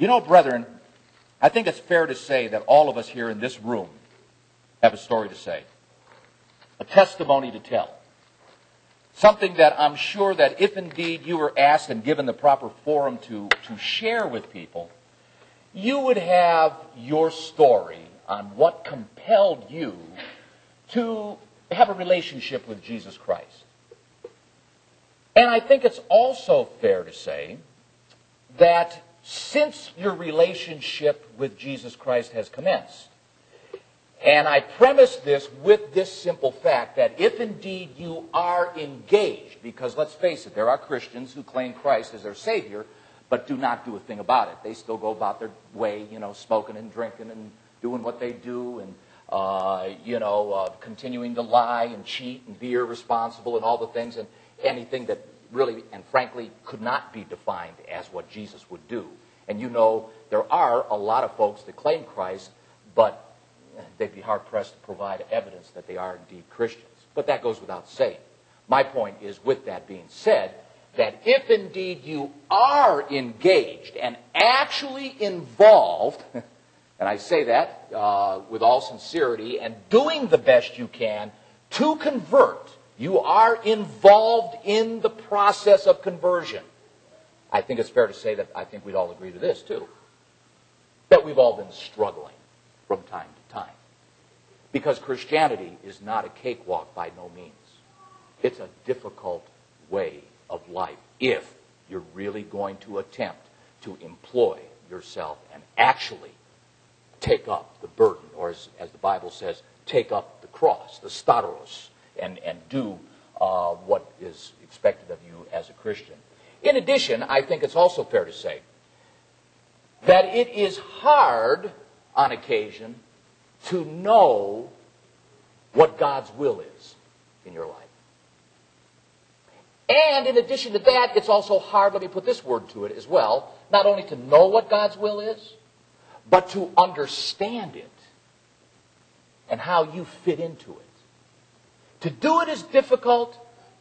You know, brethren, I think it's fair to say that all of us here in this room have a story to say, a testimony to tell. Something that I'm sure that if indeed you were asked and given the proper forum to, to share with people, you would have your story on what compelled you to have a relationship with Jesus Christ. And I think it's also fair to say that since your relationship with Jesus Christ has commenced, and I premise this with this simple fact that if indeed you are engaged, because let's face it, there are Christians who claim Christ as their Savior, but do not do a thing about it. They still go about their way, you know, smoking and drinking and doing what they do and, uh, you know, uh, continuing to lie and cheat and be irresponsible and all the things and anything that really and frankly could not be defined as what Jesus would do. And you know, there are a lot of folks that claim Christ, but they'd be hard pressed to provide evidence that they are indeed Christians. But that goes without saying. My point is, with that being said, that if indeed you are engaged and actually involved, and I say that uh, with all sincerity, and doing the best you can to convert, you are involved in the process of conversion. I think it's fair to say that I think we'd all agree to this too. That we've all been struggling from time to time. Because Christianity is not a cakewalk by no means. It's a difficult way of life if you're really going to attempt to employ yourself and actually take up the burden, or as, as the Bible says, take up the cross, the stauros, and, and do uh, what is expected of you as a Christian. In addition, I think it's also fair to say that it is hard on occasion to know what God's will is in your life. And in addition to that, it's also hard, let me put this word to it as well, not only to know what God's will is, but to understand it and how you fit into it. To do it is difficult,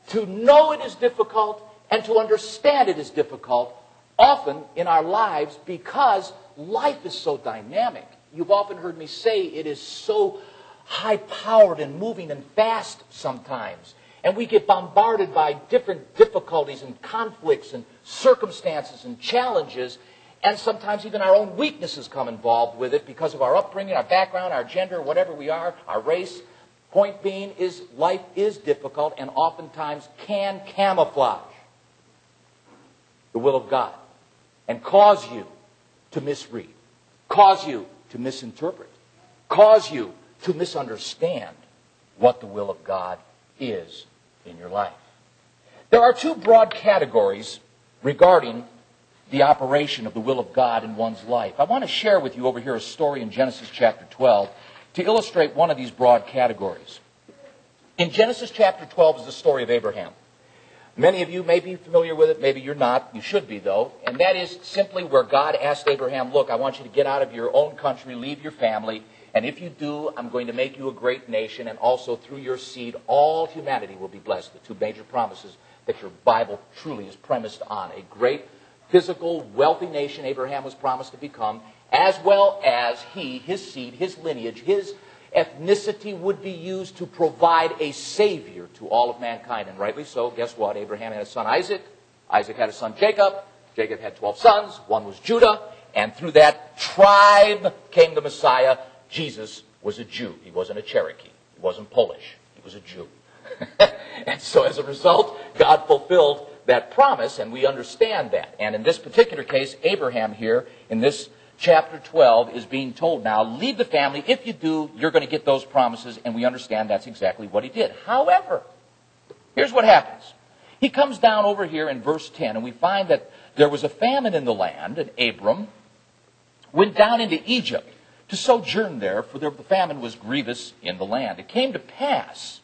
to know it is difficult, and to understand it is difficult, often in our lives because life is so dynamic. You've often heard me say it is so high powered and moving and fast sometimes. And we get bombarded by different difficulties and conflicts and circumstances and challenges. And sometimes even our own weaknesses come involved with it because of our upbringing, our background, our gender, whatever we are, our race. Point being is life is difficult and oftentimes can camouflage the will of God and cause you to misread, cause you to misinterpret, cause you to misunderstand what the will of God is in your life. There are two broad categories regarding the operation of the will of God in one's life. I want to share with you over here a story in Genesis chapter 12 to illustrate one of these broad categories. In Genesis chapter 12 is the story of Abraham. Many of you may be familiar with it, maybe you're not. You should be, though. And that is simply where God asked Abraham, Look, I want you to get out of your own country, leave your family, and if you do, I'm going to make you a great nation, and also through your seed, all humanity will be blessed. The two major promises that your Bible truly is premised on. A great, physical, wealthy nation Abraham was promised to become, as well as he, his seed, his lineage, his ethnicity would be used to provide a savior to all of mankind. And rightly so, guess what? Abraham had a son Isaac. Isaac had a son Jacob. Jacob had 12 sons. One was Judah. And through that tribe came the Messiah. Jesus was a Jew. He wasn't a Cherokee. He wasn't Polish. He was a Jew. and so as a result, God fulfilled that promise, and we understand that. And in this particular case, Abraham here, in this chapter 12 is being told now, leave the family. If you do, you're going to get those promises, and we understand that's exactly what he did. However, here's what happens. He comes down over here in verse 10, and we find that there was a famine in the land, and Abram went down into Egypt to sojourn there, for the famine was grievous in the land. It came to pass,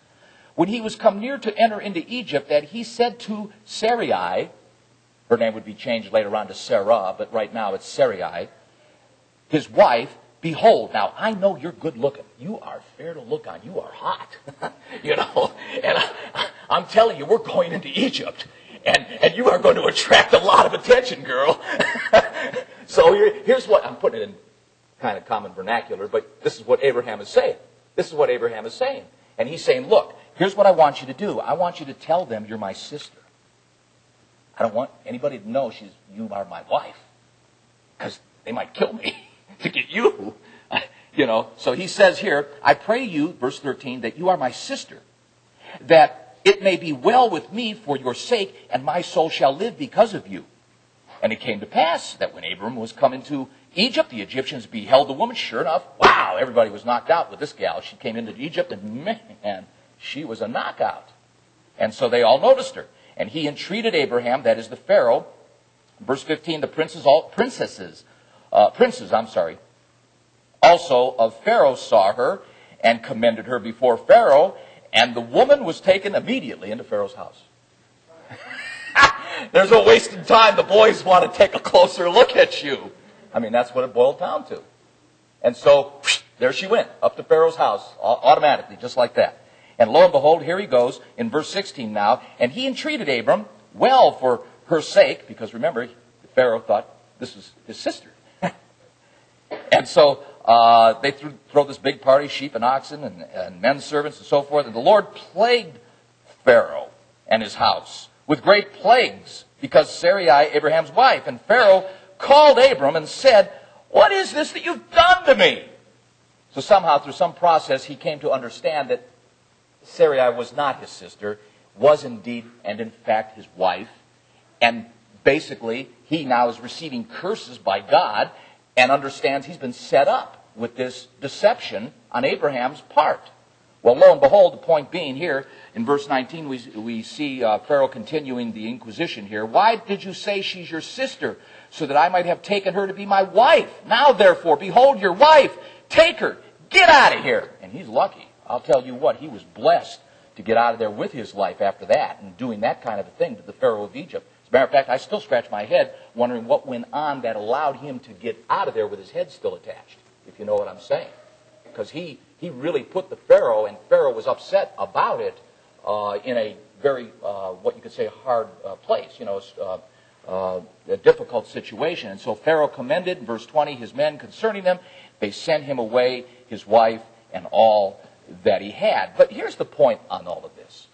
when he was come near to enter into Egypt, that he said to Sarai, her name would be changed later on to Sarah, but right now it's Sarai, his wife, Behold, now I know you're good looking. You are fair to look on. You are hot. you know, and I, I'm telling you, we're going into Egypt. And, and you are going to attract a lot of attention, girl. so here, here's what I'm putting it in kind of common vernacular, but this is what Abraham is saying. This is what Abraham is saying. And he's saying, look, here's what I want you to do. I want you to tell them you're my sister. I don't want anybody to know she's you are my wife. Because they might kill me to get you. You know, so he says here, I pray you, verse 13, that you are my sister, that it may be well with me for your sake, and my soul shall live because of you. And it came to pass that when Abram was come into Egypt, the Egyptians beheld the woman. Sure enough, wow, everybody was knocked out with this gal. She came into Egypt, and man, she was a knockout. And so they all noticed her. And he entreated Abraham, that is the Pharaoh. Verse 15, the princes, all, princesses, uh, princes, I'm sorry, also of Pharaoh saw her and commended her before Pharaoh, and the woman was taken immediately into Pharaoh's house. There's no wasting time. The boys want to take a closer look at you. I mean, that's what it boiled down to. And so, there she went, up to Pharaoh's house, automatically, just like that. And lo and behold, here he goes in verse 16 now. And he entreated Abram well for her sake, because remember, Pharaoh thought this was his sister. And so uh, they threw, throw this big party, sheep and oxen and, and men servants and so forth. And the Lord plagued Pharaoh and his house with great plagues because Sarai, Abraham's wife, and Pharaoh called Abram and said, What is this that you've done to me? So somehow, through some process, he came to understand that Sarai was not his sister, was indeed and in fact his wife. And basically, he now is receiving curses by God and understands he's been set up with this deception on Abraham's part. Well, lo and behold, the point being here, in verse 19, we, we see uh, Pharaoh continuing the inquisition here. Why did you say she's your sister, so that I might have taken her to be my wife? Now, therefore, behold your wife. Take her. Get out of here. And he's lucky. I'll tell you what, he was blessed to get out of there with his life after that and doing that kind of a thing to the Pharaoh of Egypt. As a matter of fact, I still scratch my head wondering what went on that allowed him to get out of there with his head still attached, if you know what I'm saying. Because he, he really put the Pharaoh, and Pharaoh was upset about it uh, in a very, uh, what you could say, hard uh, place, you know, uh, uh, a difficult situation. And so Pharaoh commended, in verse 20, his men concerning them. They sent him away, his wife, and all that he had. But here's the point on all of this,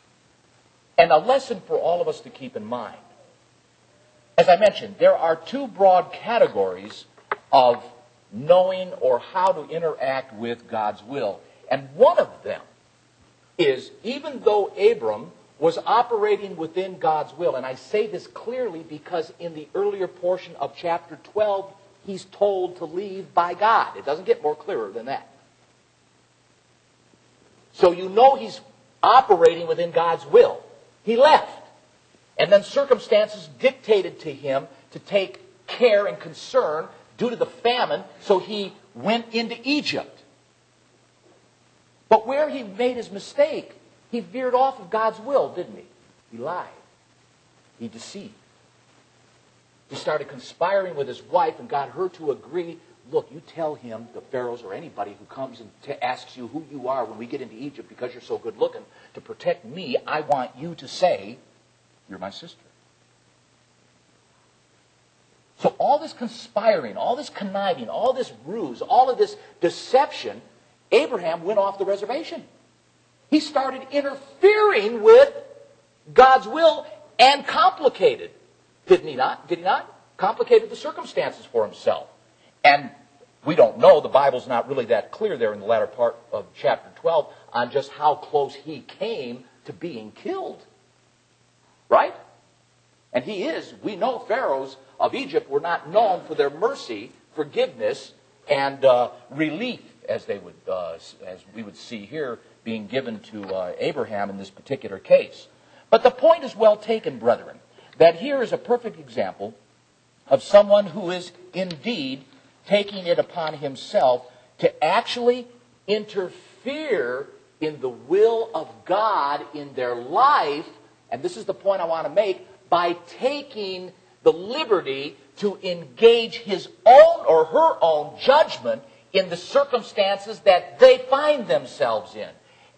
and a lesson for all of us to keep in mind. As I mentioned, there are two broad categories of knowing or how to interact with God's will. And one of them is even though Abram was operating within God's will, and I say this clearly because in the earlier portion of chapter 12, he's told to leave by God. It doesn't get more clearer than that. So you know he's operating within God's will. He left. And then circumstances dictated to him to take care and concern due to the famine, so he went into Egypt. But where he made his mistake, he veered off of God's will, didn't he? He lied. He deceived. He started conspiring with his wife and got her to agree look, you tell him, the Pharaohs or anybody who comes and t- asks you who you are when we get into Egypt because you're so good looking, to protect me, I want you to say, you're my sister. So all this conspiring, all this conniving, all this ruse, all of this deception, Abraham went off the reservation. He started interfering with God's will and complicated. Didn't he not? Did he not? Complicated the circumstances for himself. And we don't know. The Bible's not really that clear there in the latter part of chapter 12 on just how close he came to being killed. Right? And he is. We know pharaohs of Egypt were not known for their mercy, forgiveness, and uh, relief, as they would, uh, as we would see here, being given to uh, Abraham in this particular case. But the point is well taken, brethren, that here is a perfect example of someone who is indeed taking it upon himself to actually interfere in the will of God in their life. And this is the point I want to make by taking the liberty to engage his own or her own judgment in the circumstances that they find themselves in.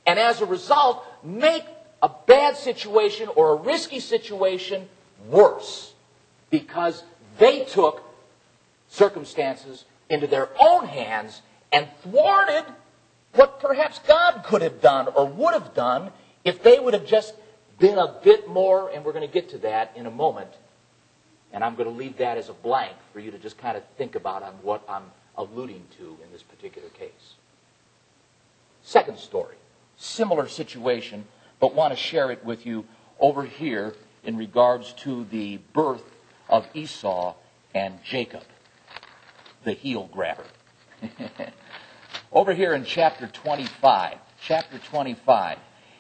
And as a result, make a bad situation or a risky situation worse because they took circumstances into their own hands and thwarted what perhaps God could have done or would have done if they would have just been a bit more, and we're going to get to that in a moment. And I'm going to leave that as a blank for you to just kind of think about on what I'm alluding to in this particular case. Second story, similar situation, but want to share it with you over here in regards to the birth of Esau and Jacob, the heel grabber. over here in chapter 25, chapter 25.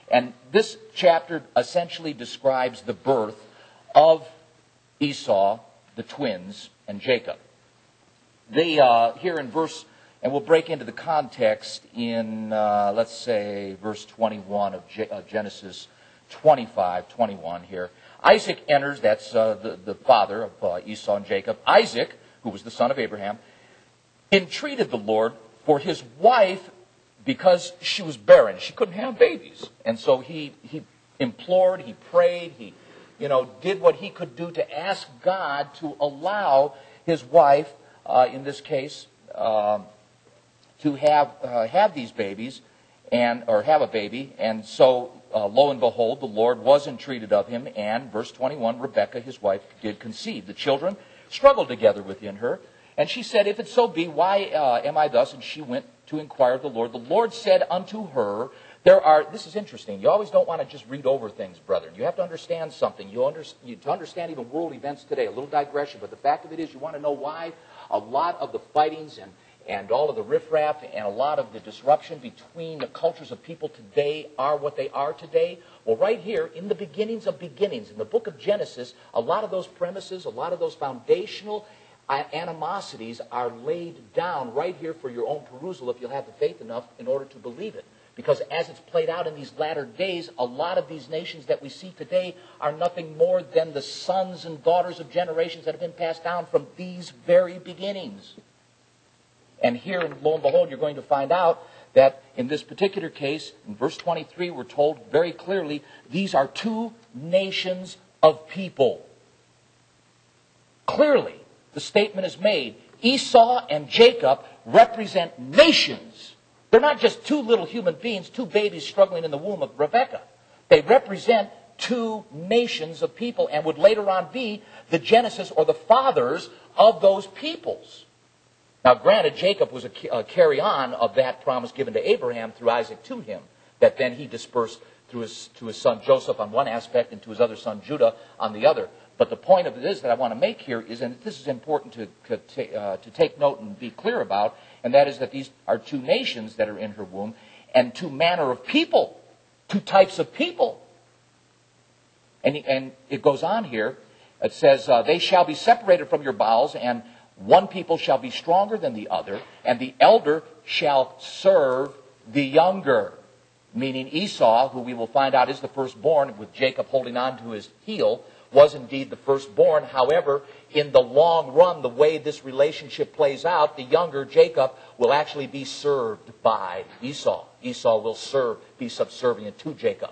And this chapter essentially describes the birth of Esau, the twins, and Jacob. They, uh, here in verse, and we'll break into the context in, uh, let's say, verse 21 of Genesis 25, 21 here. Isaac enters, that's uh, the, the father of uh, Esau and Jacob. Isaac, who was the son of Abraham, entreated the Lord for his wife because she was barren. She couldn't have babies. And so he, he implored, he prayed, he you know, did what he could do to ask God to allow his wife, uh, in this case, uh, to have, uh, have these babies and, or have a baby. And so, uh, lo and behold, the Lord was entreated of him. And verse 21, Rebekah, his wife, did conceive. The children struggled together within her. And she said, If it so be, why uh, am I thus? And she went to inquire of the Lord. The Lord said unto her, There are, this is interesting. You always don't want to just read over things, brethren. You have to understand something. You, under, you to understand even world events today, a little digression, but the fact of it is, you want to know why a lot of the fightings and and all of the riffraff and a lot of the disruption between the cultures of people today are what they are today? Well, right here, in the beginnings of beginnings, in the book of Genesis, a lot of those premises, a lot of those foundational Uh, animosities are laid down right here for your own perusal if you'll have the faith enough in order to believe it. Because as it's played out in these latter days, a lot of these nations that we see today are nothing more than the sons and daughters of generations that have been passed down from these very beginnings. And here, lo and behold, you're going to find out that in this particular case, in verse 23, we're told very clearly these are two nations of people. Clearly, the statement is made Esau and Jacob represent nations. They're not just two little human beings, two babies struggling in the womb of Rebekah. They represent two nations of people and would later on be the genesis or the fathers of those peoples. Now, granted, Jacob was a, carry on of that promise given to Abraham through Isaac to him, that then he dispersed through his, to his son Joseph on one aspect and to his other son Judah on the other. But the point of it is that I want to make here is, and this is important to, to, uh, to take note and be clear about, and that is that these are two nations that are in her womb and two manner of people, two types of people. And, and it goes on here. It says, uh, They shall be separated from your bowels, and one people shall be stronger than the other, and the elder shall serve the younger. Meaning Esau, who we will find out is the firstborn, with Jacob holding on to his heel, was indeed the firstborn. However, in the long run, the way this relationship plays out, the younger Jacob will actually be served by Esau. Esau will serve, be subservient to Jacob.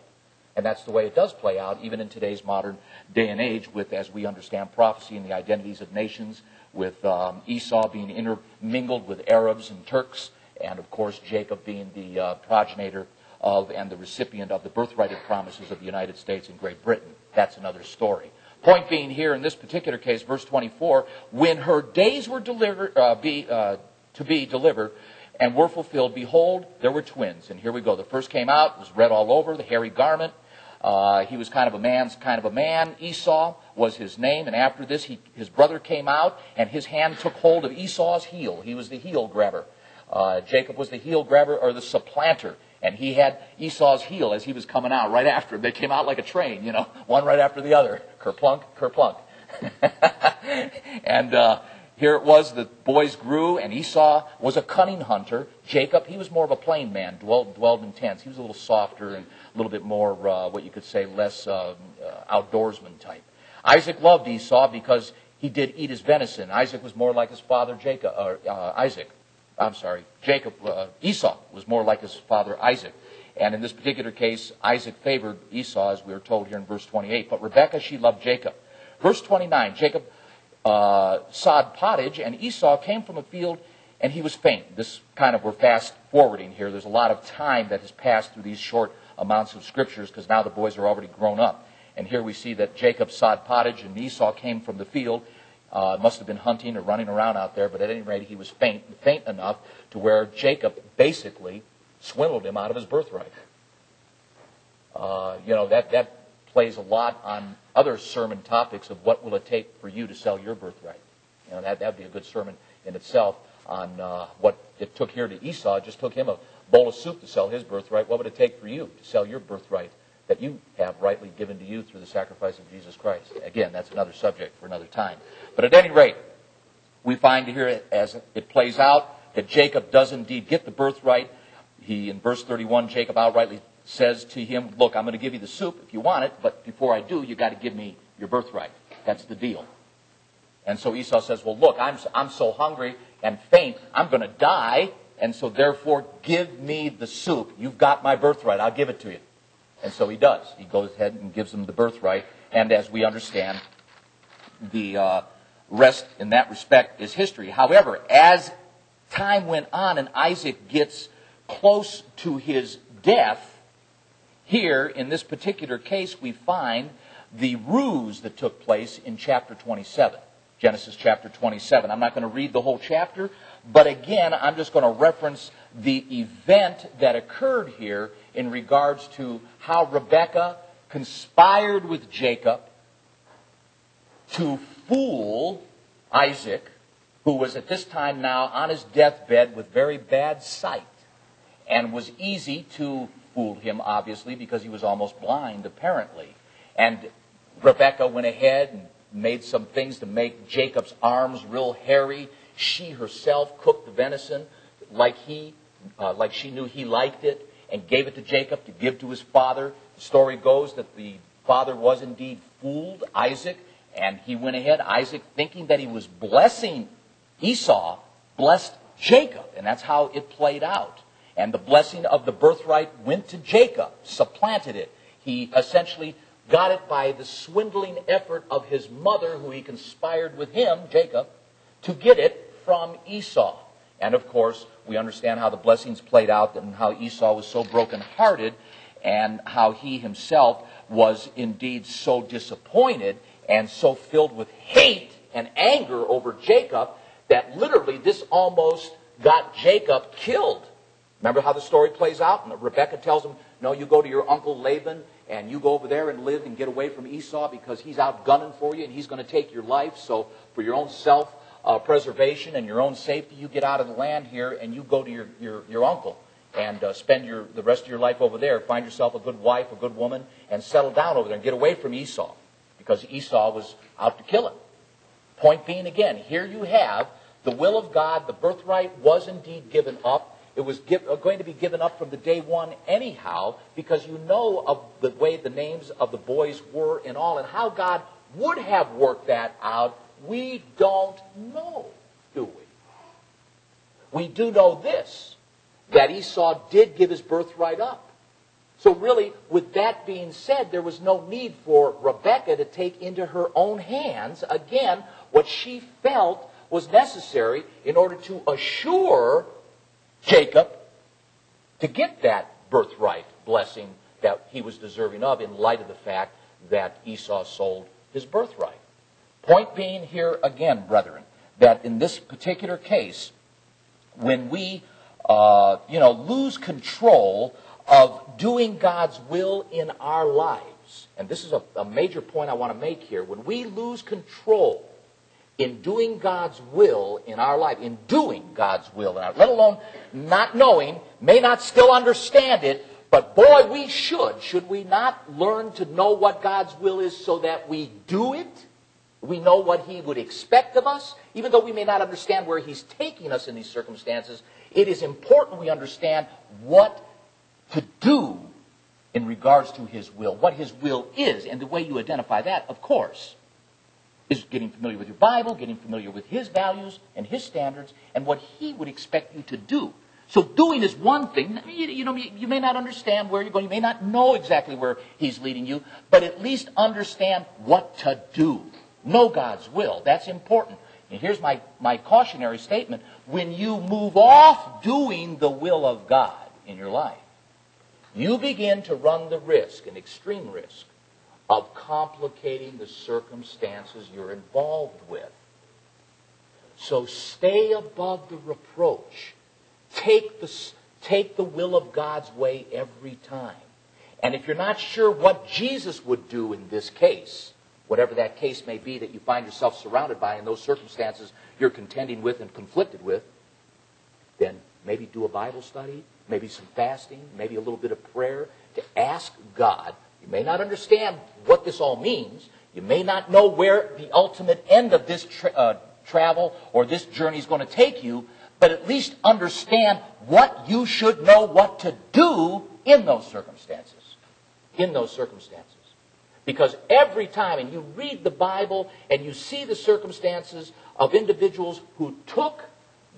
And that's the way it does play out, even in today's modern day and age, with as we understand prophecy and the identities of nations, with um, Esau being intermingled with Arabs and Turks, and of course Jacob being the uh, progenitor of and the recipient of the birthright promises of the United States and Great Britain. That's another story. Point being here in this particular case, verse 24, when her days were delivered, uh, be, uh, to be delivered and were fulfilled, behold, there were twins. And here we go. The first came out, was red all over, the hairy garment. Uh, he was kind of a man's kind of a man. Esau was his name. And after this, he, his brother came out, and his hand took hold of Esau's heel. He was the heel grabber. Uh, Jacob was the heel grabber or the supplanter. And he had Esau's heel as he was coming out right after him. They came out like a train, you know, one right after the other. Kerplunk, kerplunk. and uh, here it was, the boys grew, and Esau was a cunning hunter. Jacob, he was more of a plain man, dwelled, dwelled in tents. He was a little softer and a little bit more, uh, what you could say, less uh, uh outdoorsman type. Isaac loved Esau because he did eat his venison. Isaac was more like his father Jacob, or uh, Isaac. I'm sorry, Jacob, uh, Esau was more like his father Isaac. And in this particular case, Isaac favored Esau, as we are told here in verse 28. But Rebekah, she loved Jacob. Verse 29, Jacob uh, sod pottage, and Esau came from a field and he was faint. This kind of, we're fast forwarding here. There's a lot of time that has passed through these short amounts of scriptures because now the boys are already grown up. And here we see that Jacob sod pottage and Esau came from the field. Uh, must have been hunting or running around out there, but at any rate, he was faint, faint enough to where Jacob basically swindled him out of his birthright. Uh, you know, that, that plays a lot on other sermon topics of what will it take for you to sell your birthright. You know, that that would be a good sermon in itself on uh, what it took here to Esau. It just took him a bowl of soup to sell his birthright. What would it take for you to sell your birthright that you have rightly given to you through the sacrifice of Jesus Christ? Again, that's another subject for another time. But at any rate, we find here as it plays out that Jacob does indeed get the birthright. He, in verse 31, Jacob outrightly says to him, Look, I'm going to give you the soup if you want it, but before I do, you've got to give me your birthright. That's the deal. And so Esau says, Well, look, I'm, I'm so hungry and faint, I'm going to die, and so therefore give me the soup. You've got my birthright, I'll give it to you. And so he does. He goes ahead and gives him the birthright, and as we understand, the uh, rest in that respect is history. However, as time went on and Isaac gets close to his death, here, in this particular case, we find the ruse that took place in chapter 27. Genesis chapter 27. I'm not going to read the whole chapter, but again, I'm just going to reference the event that occurred here in regards to how Rebekah conspired with Jacob to fool Isaac, who was at this time now on his deathbed with very bad sight and was easy to fool him, obviously, because he was almost blind, apparently. And Rebecca went ahead and made some things to make Jacob's arms real hairy. She herself cooked the venison like he, uh, like she knew he liked it, and gave it to Jacob to give to his father. The story goes that the father was indeed fooled, Isaac, and he went ahead, Isaac, thinking that he was blessing Esau, blessed Jacob, and that's how it played out. And the blessing of the birthright went to Jacob, supplanted it. He essentially got it by the swindling effort of his mother, who he conspired with him, Jacob, to get it from Esau. And of course, we understand how the blessings played out and how Esau was so brokenhearted and how he himself was indeed so disappointed and so filled with hate and anger over Jacob that literally this almost got Jacob killed. Remember how the story plays out? And Rebecca tells him, No, you go to your uncle Laban and you go over there and live and get away from Esau because he's out gunning for you and he's going to take your life. So, for your own self uh, preservation and your own safety, you get out of the land here and you go to your, your, your uncle and uh, spend your, the rest of your life over there. Find yourself a good wife, a good woman, and settle down over there and get away from Esau because Esau was out to kill him. Point being, again, here you have the will of God, the birthright was indeed given up. It was give, uh, going to be given up from the day one anyhow, because you know of the way the names of the boys were and all, and how God would have worked that out. We don't know, do we? We do know this that Esau did give his birthright up. So, really, with that being said, there was no need for Rebecca to take into her own hands, again, what she felt was necessary in order to assure Jacob to get that birthright blessing that he was deserving of in light of the fact that Esau sold his birthright. Point being here again, brethren, that in this particular case, when we, uh, you know, lose control of doing God's will in our lives, and this is a, a major point I want to make here, when we lose control in doing God's will in our life, in doing God's will in our let alone not knowing, may not still understand it, but boy, we should. Should we not learn to know what God's will is so that we do it? We know what He would expect of us, even though we may not understand where He's taking us in these circumstances. It is important we understand what to do in regards to His will, what His will is, and the way you identify that, of course, is getting familiar with your Bible, getting familiar with His values and His standards, and what He would expect you to do. So doing is one thing. You, know, you may not understand where you're going. You may not know exactly where He's leading you, but at least understand what to do. Know God's will. That's important. And here's my, my cautionary statement. When you move off doing the will of God in your life, you begin to run the risk, an extreme risk, of complicating the circumstances you're involved with. So stay above the reproach. Take the, take the will of God's way every time. And if you're not sure what Jesus would do in this case, whatever that case may be that you find yourself surrounded by in those circumstances you're contending with and conflicted with, then maybe do a Bible study, maybe some fasting, maybe a little bit of prayer to ask God. You may not understand what this all means. You may not know where the ultimate end of this tra- uh, travel or this journey is going to take you, but at least understand what you should know what to do in those circumstances. In those circumstances. Because every time, and you read the Bible and you see the circumstances of individuals who took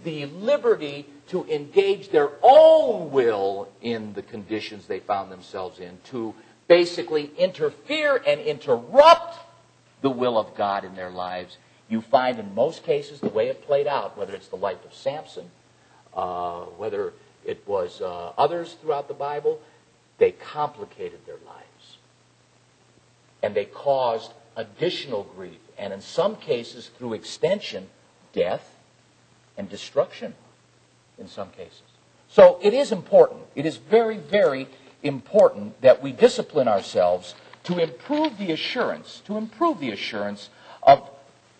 the liberty to engage their own will in the conditions they found themselves in, to basically interfere and interrupt the will of God in their lives, you find in most cases the way it played out, whether it's the life of Samson, uh, whether it was uh, others throughout the Bible, they complicated their lives. And they caused additional grief, and in some cases, through extension, death and destruction in some cases. So it is important. It is very, very important that we discipline ourselves to improve the assurance, to improve the assurance of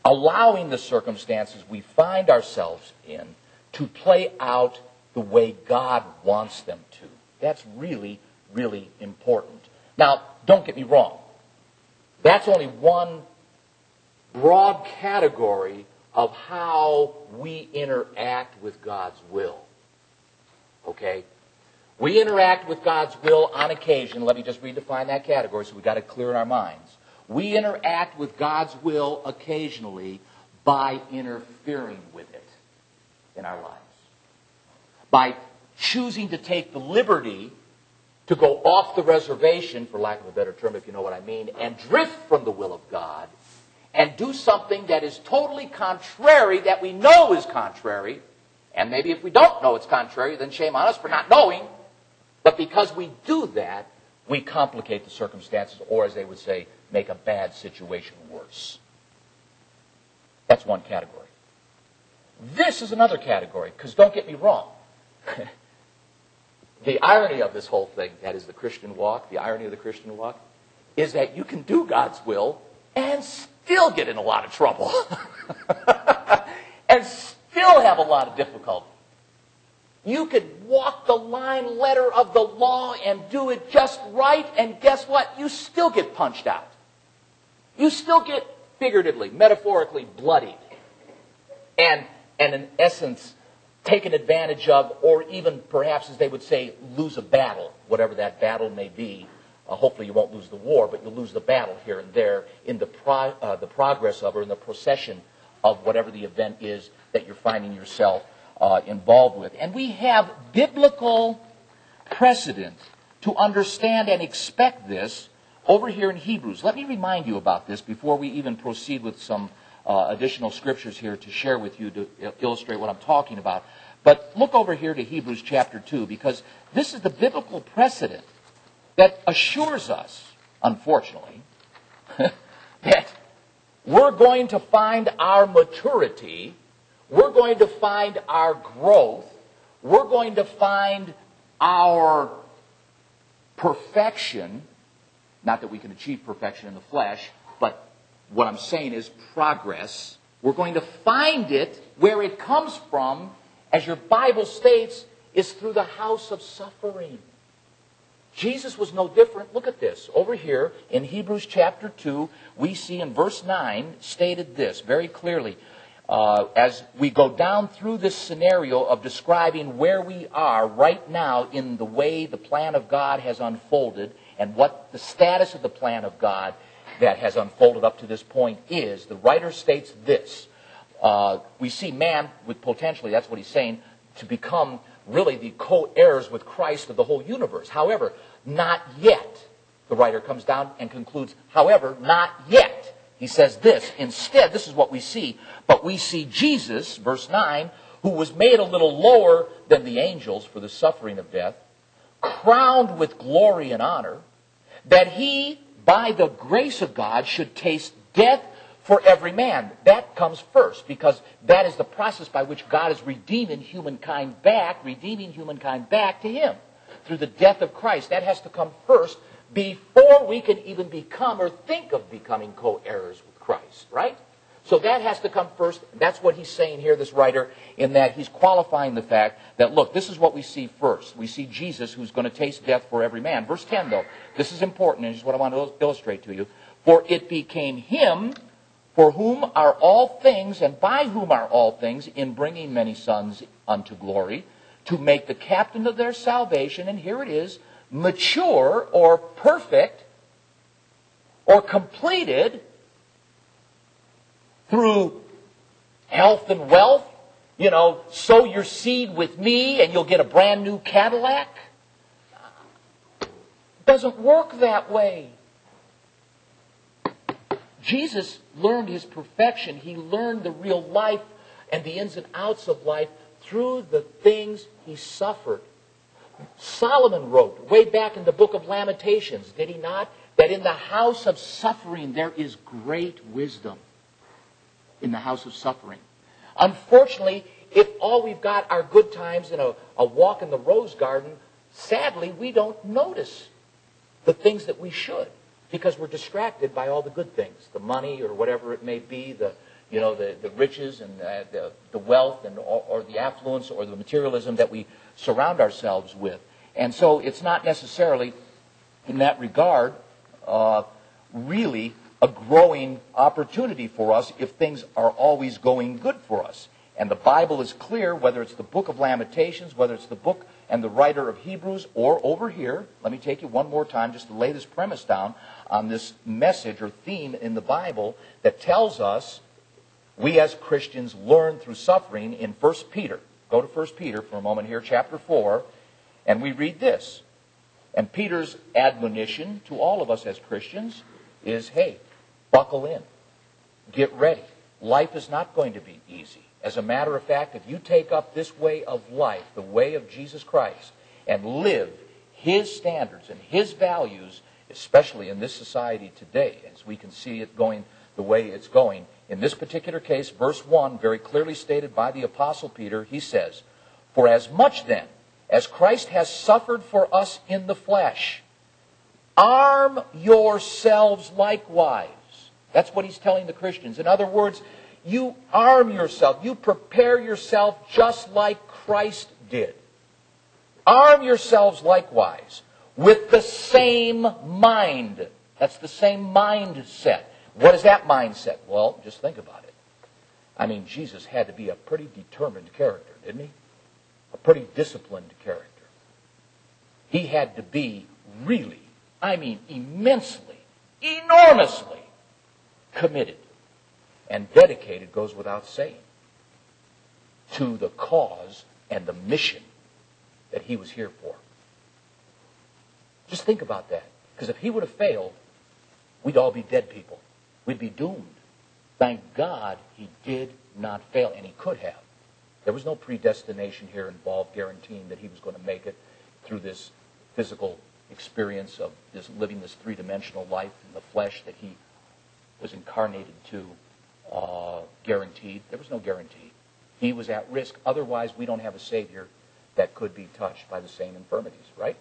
allowing the circumstances we find ourselves in to play out the way God wants them to. That's really, really important. Now, don't get me wrong. That's only one broad category of how we interact with God's will. Okay? We interact with God's will on occasion. Let me just redefine that category so we've got it clear in our minds. We interact with God's will occasionally by interfering with it in our lives. By choosing to take the liberty to go off the reservation, for lack of a better term, if you know what I mean, and drift from the will of God and do something that is totally contrary, that we know is contrary. And maybe if we don't know it's contrary, then shame on us for not knowing. But because we do that, we complicate the circumstances, or as they would say, make a bad situation worse. That's one category. This is another category, because don't get me wrong. the irony of this whole thing, that is the Christian walk, the irony of the Christian walk, is that you can do God's will and still get in a lot of trouble and still have a lot of difficulty. You could walk the line letter of the law and do it just right, and guess what? You still get punched out. You still get figuratively, metaphorically bloodied. And, and in essence, taken advantage of, or even perhaps, as they would say, lose a battle, whatever that battle may be, uh, hopefully, you won't lose the war, but you'll lose the battle here and there in the, pro- uh, the progress of or in the procession of whatever the event is that you're finding yourself uh, involved with. And we have biblical precedent to understand and expect this over here in Hebrews. Let me remind you about this before we even proceed with some uh, additional scriptures here to share with you to illustrate what I'm talking about. But look over here to Hebrews chapter 2 because this is the biblical precedent that assures us, unfortunately, that we're going to find our maturity, we're going to find our growth, we're going to find our perfection. Not that we can achieve perfection in the flesh, what I'm saying is progress. We're going to find it where it comes from, as your Bible states, is through the house of suffering. Jesus was no different. Look at this. Over here in Hebrews chapter 2, we see in verse 9 stated this very clearly. Uh, as we go down through this scenario of describing where we are right now in the way the plan of God has unfolded and what the status of the plan of God that has unfolded up to this point is, the writer states this. Uh, we see man with potentially, that's what he's saying, to become really the co-heirs with Christ of the whole universe. However, not yet. The writer comes down and concludes, however, not yet. He says this. Instead, this is what we see. But we see Jesus, verse 9, who was made a little lower than the angels for the suffering of death, crowned with glory and honor, that he, by the grace of God, should taste death for every man. That comes first because that is the process by which God is redeeming humankind back, redeeming humankind back to him through the death of Christ. That has to come first before we can even become or think of becoming co-heirs with Christ, right? So that has to come first. That's what he's saying here, this writer, in that he's qualifying the fact that, look, this is what we see first. We see Jesus who's going to taste death for every man. Verse 10, though, this is important, and this is what I want to illustrate to you. For it became him for whom are all things, and by whom are all things, in bringing many sons unto glory, to make the captain of their salvation, and here it is, mature or perfect or completed through health and wealth. You know, sow your seed with me and you'll get a brand new Cadillac. It doesn't work that way. Jesus learned his perfection. He learned the real life and the ins and outs of life through the things he suffered. Solomon wrote way back in the book of Lamentations, did he not? That in the house of suffering there is great wisdom. In the house of suffering. Unfortunately, if all we've got are good times and a, a walk in the rose garden, sadly, we don't notice the things that we should because we're distracted by all the good things, the money or whatever it may be, the, you know, the, the riches and uh, the, the wealth and or, or the affluence or the materialism that we surround ourselves with. And so it's not necessarily, in that regard, uh, really a growing opportunity for us if things are always going good for us. And the Bible is clear, whether it's the book of Lamentations, whether it's the book and the writer of Hebrews, or over here, let me take you one more time just to lay this premise down on this message or theme in the Bible that tells us we as Christians learn through suffering in 1 Peter. Go to 1 Peter for a moment here, chapter 4, and we read this. And Peter's admonition to all of us as Christians is hey, buckle in, get ready. Life is not going to be easy. As a matter of fact, if you take up this way of life, the way of Jesus Christ, and live His standards and His values, especially in this society today, as we can see it going the way it's going, in this particular case, verse 1, very clearly stated by the Apostle Peter, he says, For as much then as Christ has suffered for us in the flesh, arm yourselves likewise. That's what he's telling the Christians. In other words, you arm yourself, you prepare yourself just like Christ did. Arm yourselves likewise with the same mind. That's the same mindset. What is that mindset? Well, just think about it. I mean, Jesus had to be a pretty determined character, didn't he? A pretty disciplined character. He had to be really, I mean, immensely, enormously committed and dedicated, goes without saying, to the cause and the mission that he was here for. Just think about that. Because if he would have failed, we'd all be dead people we'd be doomed. Thank God he did not fail, and he could have. There was no predestination here involved guaranteeing that he was going to make it through this physical experience of this living this three-dimensional life in the flesh that he was incarnated to uh, guaranteed. There was no guarantee. He was at risk. Otherwise, we don't have a Savior that could be touched by the same infirmities, right?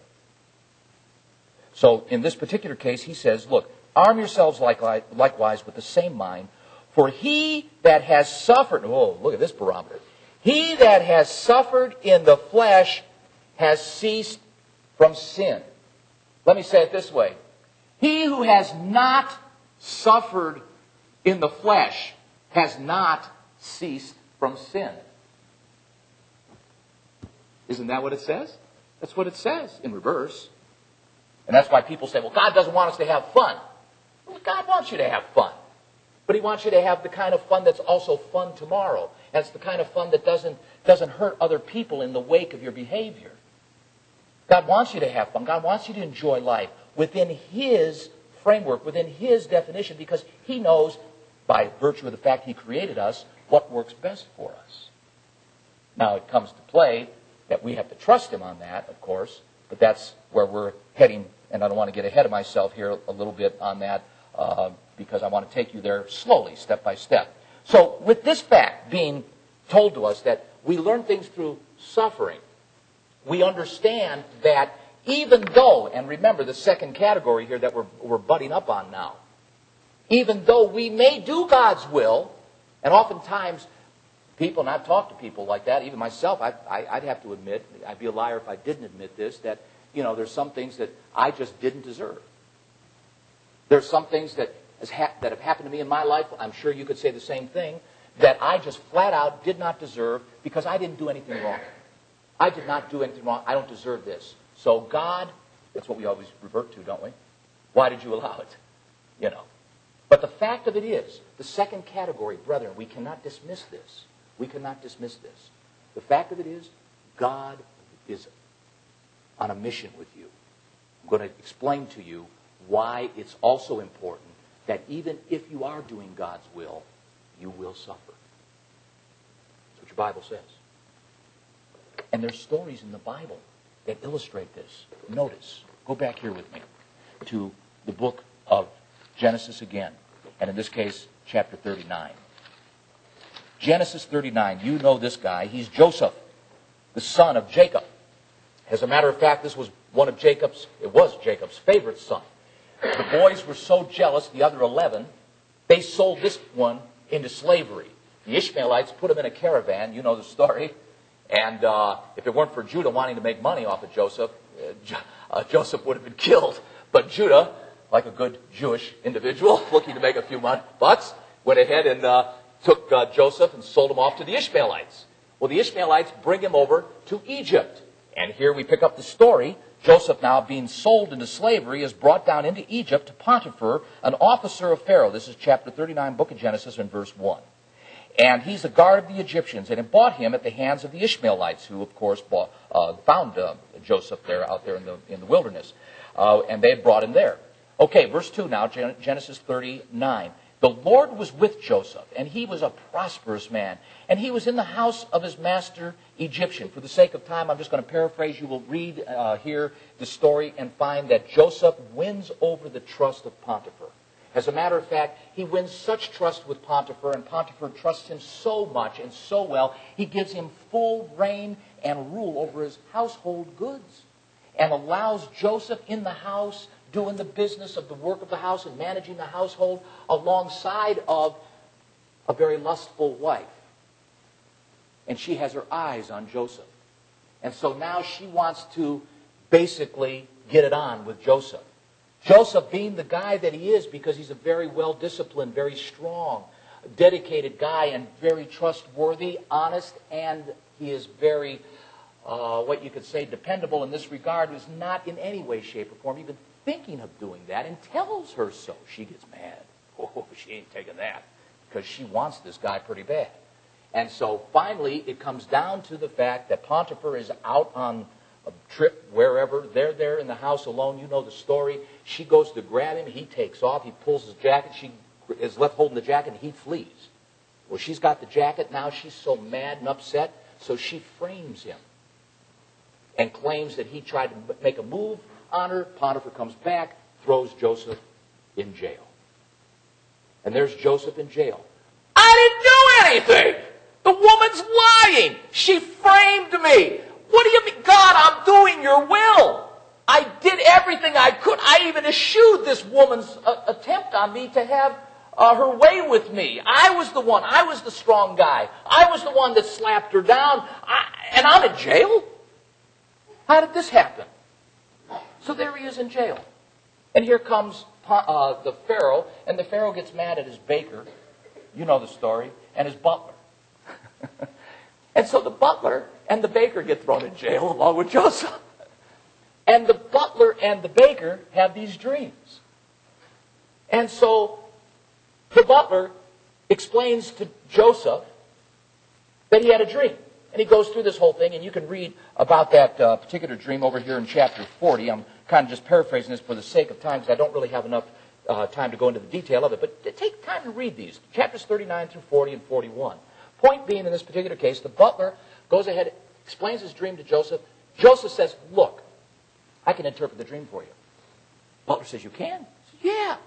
So in this particular case, he says, look, Arm yourselves likewise with the same mind. For he that has suffered, oh, look at this barometer. He that has suffered in the flesh has ceased from sin. Let me say it this way. He who has not suffered in the flesh has not ceased from sin. Isn't that what it says? That's what it says in reverse. And that's why people say, well, God doesn't want us to have fun. Well, God wants you to have fun. But he wants you to have the kind of fun that's also fun tomorrow. That's the kind of fun that doesn't, doesn't hurt other people in the wake of your behavior. God wants you to have fun. God wants you to enjoy life within His framework, within His definition, because He knows by virtue of the fact he created us, what works best for us. Now, it comes to play that we have to trust him on that, of course, but that's where we're heading, and I don't want to get ahead of myself here a little bit on that uh, because I want to take you there slowly, step by step. So, with this fact being told to us that we learn things through suffering, we understand that even though, and remember the second category here that we're, we're butting up on now, even though we may do God's will, and oftentimes people, and I've talked to people like that, even myself, I, I, would have to admit, I'd be a liar if I didn't admit this, that, you know, there's some things that I just didn't deserve. There's some things that, ha- that have happened to me in my life, I'm sure you could say the same thing, that I just flat out did not deserve because I didn't do anything wrong. I did not do anything wrong. I don't deserve this. So God, that's what we always revert to, don't we? Why did you allow it? You know. But the fact of it is, the second category, brethren, we cannot dismiss this. We cannot dismiss this. The fact of it is, God is on a mission with you. I'm going to explain to you why it's also important that even if you are doing God's will, you will suffer. That's what your Bible says. And there's stories in the Bible that illustrate this. Notice, go back here with me to the book of Genesis again, and in this case, chapter 39. Genesis 39, you know this guy. He's Joseph, the son of Jacob. As a matter of fact, this was one of Jacob's, it was Jacob's favorite son. The boys were so jealous, the other 11, they sold this one into slavery. The Ishmaelites put him in a caravan, you know the story, and uh, if it weren't for Judah wanting to make money off of Joseph, uh, uh, Joseph would have been killed. But Judah, like a good Jewish individual looking to make a few bucks, went ahead and uh, took uh, Joseph and sold him off to the Ishmaelites. Well, the Ishmaelites bring him over to Egypt. And here we pick up the story. Joseph, now being sold into slavery, is brought down into Egypt to Potiphar, an officer of Pharaoh. This is chapter 39, book of Genesis, and verse 1. And he's the guard of the Egyptians, and it bought him at the hands of the Ishmaelites, who, of course, bought, uh, found uh, Joseph there out there in the, in the wilderness. Uh, and they brought him there. Okay, verse 2 now, Genesis 39. The Lord was with Joseph, and he was a prosperous man. And he was in the house of his master Egyptian. For the sake of time, I'm just going to paraphrase. You will read uh, here the story and find that Joseph wins over the trust of Potiphar. As a matter of fact, he wins such trust with Potiphar, and Potiphar trusts him so much and so well, he gives him full reign and rule over his household goods and allows Joseph in the house doing the business of the work of the house and managing the household alongside of a very lustful wife. And she has her eyes on Joseph. And so now she wants to basically get it on with Joseph. Joseph being the guy that he is because he's a very well disciplined, very strong, dedicated guy, and very trustworthy, honest, and he is very, uh, what you could say, dependable in this regard, is not in any way, shape, or form even thinking of doing that and tells her so. She gets mad. Oh, she ain't taking that because she wants this guy pretty bad. And so finally, it comes down to the fact that Potiphar is out on a trip wherever. They're there in the house alone. You know the story. She goes to grab him. He takes off. He pulls his jacket. She is left holding the jacket, and he flees. Well, she's got the jacket. Now she's so mad and upset, so she frames him and claims that he tried to make a move on her. Potiphar comes back, throws Joseph in jail. And there's Joseph in jail. I didn't do anything. The woman's lying. She framed me. What do you mean? God, I'm doing your will. I did everything I could. I even eschewed this woman's uh, attempt on me to have uh, her way with me. I was the one. I was the strong guy. I was the one that slapped her down. I, and I'm in jail? How did this happen? So there he is in jail. And here comes uh, the Pharaoh, and the Pharaoh gets mad at his baker. You know the story. And his butler. and so the butler and the baker get thrown in jail along with Joseph. And the butler and the baker have these dreams. And so the butler explains to Joseph that he had a dream. And he goes through this whole thing, and you can read about that uh, particular dream over here in chapter 40. I'm kind of just paraphrasing this for the sake of time because I don't really have enough uh, time to go into the detail of it, but take time to read these chapters 39 through 40 and 41. Point being, in this particular case, the butler goes ahead, explains his dream to Joseph. Joseph says, Look, I can interpret the dream for you. Butler says, You can? Says, yeah.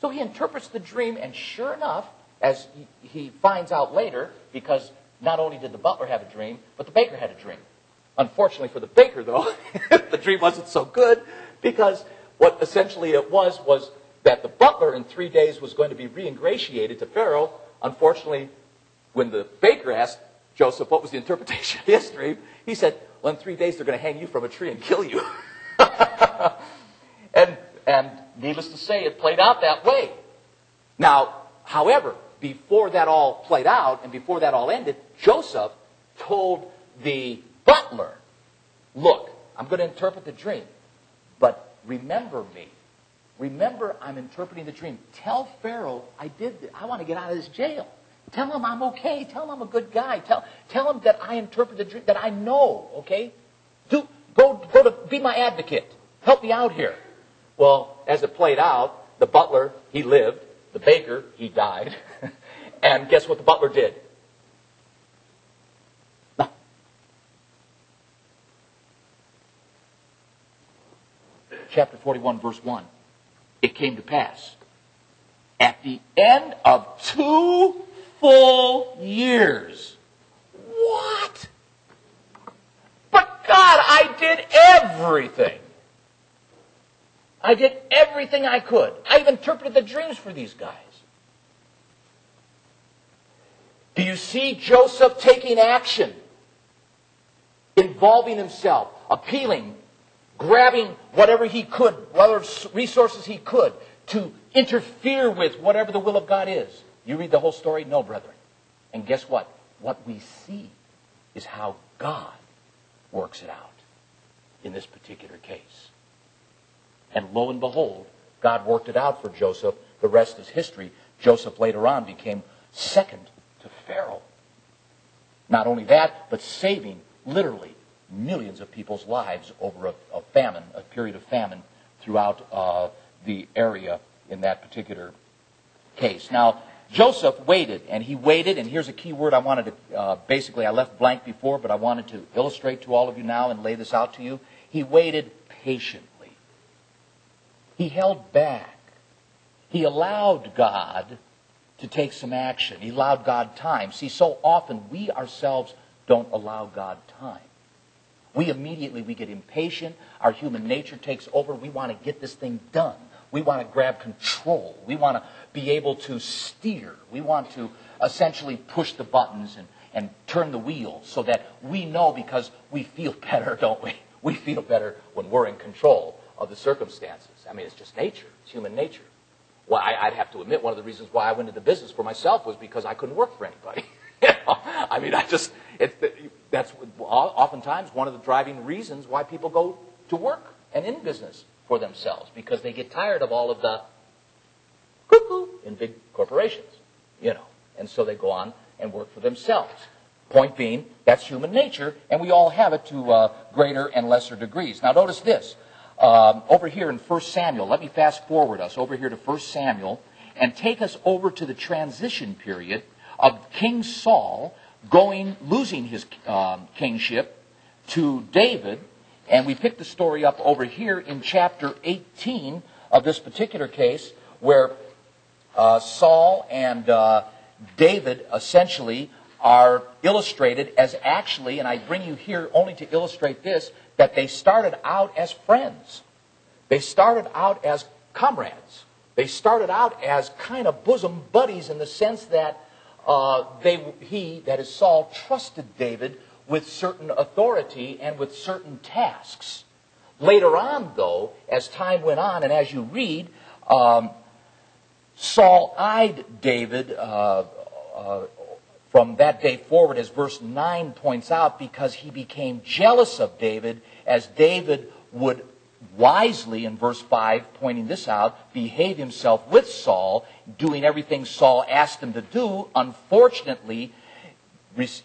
So he interprets the dream, and sure enough, as he finds out later, because not only did the butler have a dream, but the baker had a dream. Unfortunately for the baker, though, the dream wasn't so good because what essentially it was was that the butler in three days was going to be reingratiated to Pharaoh. Unfortunately, when the baker asked Joseph what was the interpretation of his dream, he said, Well, in three days they're going to hang you from a tree and kill you. and, and needless to say, it played out that way. Now, however, before that all played out and before that all ended, Joseph told the butler, Look, I'm going to interpret the dream, but remember me. Remember, I'm interpreting the dream. Tell Pharaoh I did this. I want to get out of this jail. Tell him I'm okay. Tell him I'm a good guy. Tell, tell him that I interpret the dream, that I know, okay? Do, go, go to, be my advocate. Help me out here. Well, as it played out, the butler, he lived. The baker, he died. and guess what the butler did? Chapter 41, verse 1. It came to pass. At the end of two full years. What? God, I did everything. I did everything I could. I even interpreted the dreams for these guys. Do you see Joseph taking action? Involving himself, appealing, grabbing whatever he could, whatever resources he could to interfere with whatever the will of God is. You read the whole story? No, brethren. And guess what? What we see is how God works it out in this particular case. And lo and behold, God worked it out for Joseph. The rest is history. Joseph later on became second to Pharaoh. Not only that, but saving literally millions of people's lives over a, a famine, a period of famine throughout uh, the area in that particular case. Now, Joseph waited, and he waited, and here's a key word I wanted to, uh, basically, I left blank before, but I wanted to illustrate to all of you now and lay this out to you. He waited patiently. He held back. He allowed God to take some action. He allowed God time. See, so often we ourselves don't allow God time. We immediately we get impatient. Our human nature takes over. We want to get this thing done. We want to grab control. We want to be able to steer. We want to essentially push the buttons and, and turn the wheel so that we know because we feel better, don't we? We feel better when we're in control of the circumstances. I mean, it's just nature. It's human nature. Well, I, would have to admit one of the reasons why I went into business for myself was because I couldn't work for anybody. you know? I mean, I just, it, that's oftentimes one of the driving reasons why people go to work and in business for themselves because they get tired of all of the cuckoo in big corporations, you know. And so they go on and work for themselves. Point being, that's human nature, and we all have it to uh, greater and lesser degrees. Now, notice this. Um, over here in 1 Samuel, let me fast forward us over here to 1 Samuel and take us over to the transition period of King Saul going, losing his um, kingship to David. And we pick the story up over here in chapter 18 of this particular case, where uh, Saul and uh, David essentially are illustrated as actually, and I bring you here only to illustrate this, that they started out as friends. They started out as comrades. They started out as kind of bosom buddies in the sense that uh, they, he, that is Saul, trusted David with certain authority and with certain tasks. Later on, though, as time went on and as you read, um, Saul eyed David uh, uh, from that day forward, as verse 9 points out, because he became jealous of David, as David would wisely, in verse 5, pointing this out, behave himself with Saul, doing everything Saul asked him to do. Unfortunately,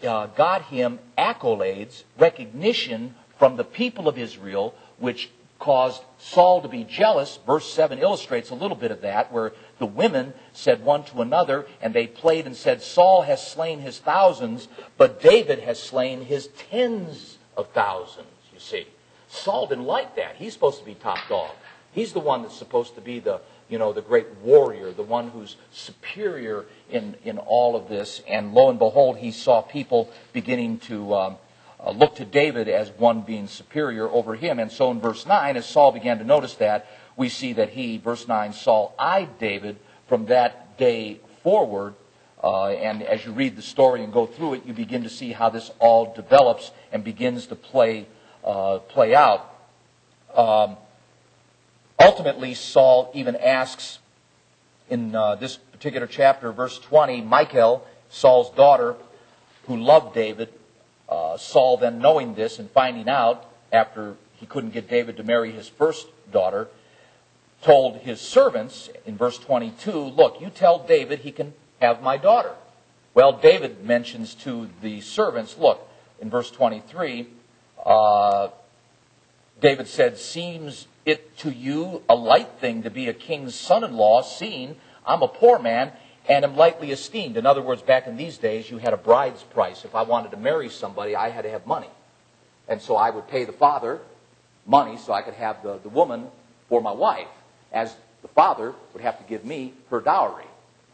uh, got him accolades, recognition from the people of Israel, which caused Saul to be jealous. Verse 7 illustrates a little bit of that, where the women said one to another, and they played and said, Saul has slain his thousands, but David has slain his tens of thousands, you see. Saul didn't like that. He's supposed to be top dog. He's the one that's supposed to be the, you know, the great warrior, the one who's superior in, in all of this. And lo and behold, he saw people beginning to um, uh, look to David as one being superior over him. And so in verse 9, as Saul began to notice that, we see that he, verse 9, Saul eyed David from that day forward. Uh, and as you read the story and go through it, you begin to see how this all develops and begins to play, uh, play out. Um, ultimately, Saul even asks in uh, this particular chapter, verse 20, Michal, Saul's daughter, who loved David, uh, Saul then knowing this and finding out after he couldn't get David to marry his first daughter, told his servants in verse 22, Look, you tell David he can have my daughter. Well, David mentions to the servants, Look, in verse 23, uh, David said, Seems it to you a light thing to be a king's son in law, seeing I'm a poor man and am lightly esteemed. In other words, back in these days, you had a bride's price. If I wanted to marry somebody, I had to have money. And so I would pay the father money so I could have the, the woman for my wife, as the father would have to give me her dowry.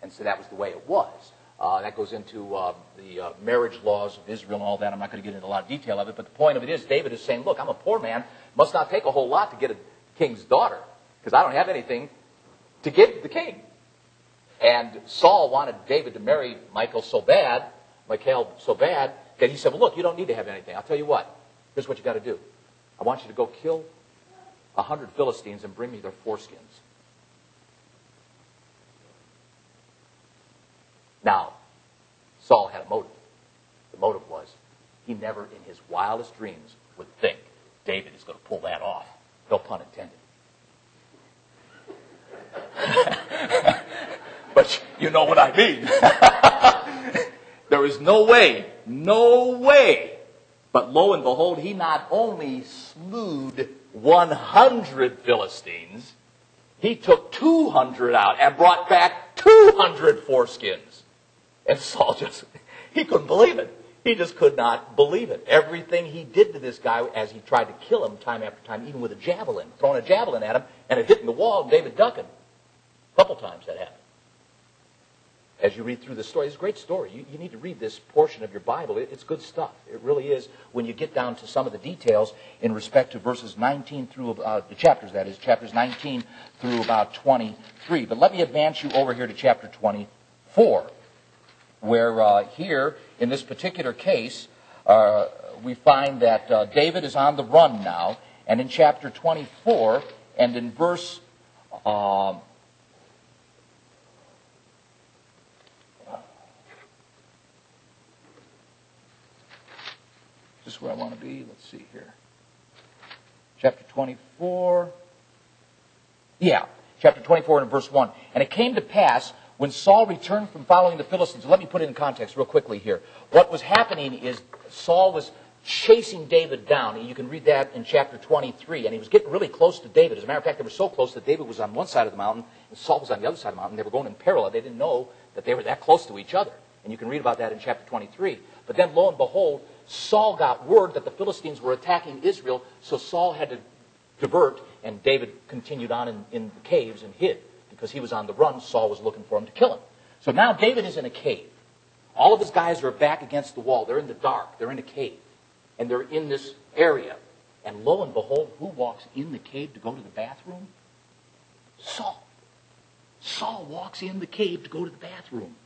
And so that was the way it was. Uh, that goes into uh, the uh, marriage laws of Israel and all that. I'm not going to get into a lot of detail of it, but the point of it is David is saying, look, I'm a poor man. Must not take a whole lot to get a king's daughter because I don't have anything to give the king. And Saul wanted David to marry Michal so bad, Michal so bad, that he said, Well, look, you don't need to have anything. I'll tell you what. Here's what you got to do. I want you to go kill a hundred Philistines and bring me their foreskins. Now, Saul had a motive. The motive was he never in his wildest dreams would think David is going to pull that off. No pun intended. but you know what I mean. there is no way, no way. But lo and behold, he not only slewed 100 Philistines, he took 200 out and brought back 200 foreskins. And Saul just, he couldn't believe it. He just could not believe it. Everything he did to this guy as he tried to kill him time after time, even with a javelin, throwing a javelin at him, and it hitting the wall, David ducking. A couple times that happened as you read through the story. It's a great story. You, you need to read this portion of your Bible. It, it's good stuff. It really is when you get down to some of the details in respect to verses 19 through, uh, the chapters, that is, chapters 19 through about 23. But let me advance you over here to chapter 24, where uh, here, in this particular case, uh, we find that uh, David is on the run now. And in chapter 24, and in verse uh, this where I want to be? Let's see here. Chapter 24. Yeah, chapter 24 and verse 1. And it came to pass when Saul returned from following the Philistines. Let me put it in context real quickly here. What was happening is Saul was chasing David down. And You can read that in chapter 23. And he was getting really close to David. As a matter of fact, they were so close that David was on one side of the mountain and Saul was on the other side of the mountain. They were going in parallel. They didn't know that they were that close to each other. And you can read about that in chapter 23. But then, lo and behold, Saul got word that the Philistines were attacking Israel, so Saul had to divert, and David continued on in, in the caves and hid because he was on the run. Saul was looking for him to kill him. So now David is in a cave. All of his guys are back against the wall. They're in the dark. They're in a cave. And they're in this area. And lo and behold, who walks in the cave to go to the bathroom? Saul. Saul walks in the cave to go to the bathroom.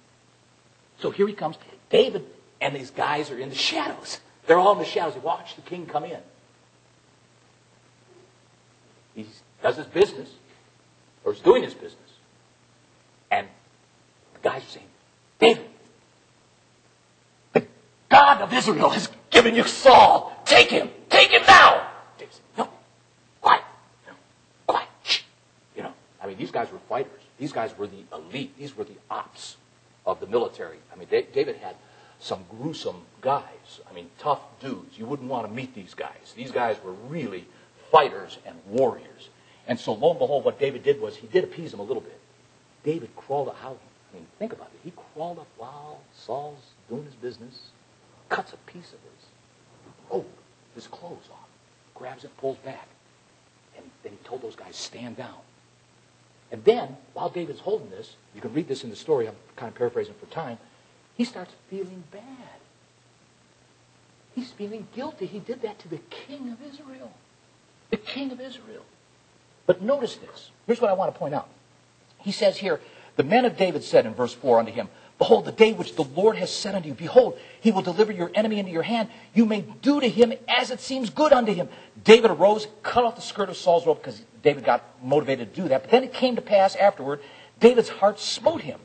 So here he comes. David and these guys are in the shadows. They're all in the shadows. They watch the king come in. He does his business, or he's doing his business. And the guys are saying, David, the God of Israel has given you Saul. Take him. Take him now. David said, no. Quiet. Quiet. You know, I mean, these guys were fighters. These guys were the elite. These were the ops of the military. I mean, David had some gruesome guys. I mean, tough dudes. You wouldn't want to meet these guys. These guys were really fighters and warriors. And so lo and behold, what David did was he did appease them a little bit. David crawled out. I mean, think about it. He crawled up while Saul's doing his business, cuts a piece of his, oh, his clothes off, grabs it, pulls back. And then he told those guys, stand down. And then, while David's holding this, you can read this in the story, I'm kind of paraphrasing for time, he starts feeling bad. He's feeling guilty. He did that to the king of Israel. The king of Israel. But notice this. Here's what I want to point out. He says here, the men of David said in verse 4 unto him, Behold, the day which the Lord has said unto you, Behold, he will deliver your enemy into your hand. You may do to him as it seems good unto him. David arose, cut off the skirt of Saul's robe, because David got motivated to do that. But then it came to pass afterward, David's heart smote him,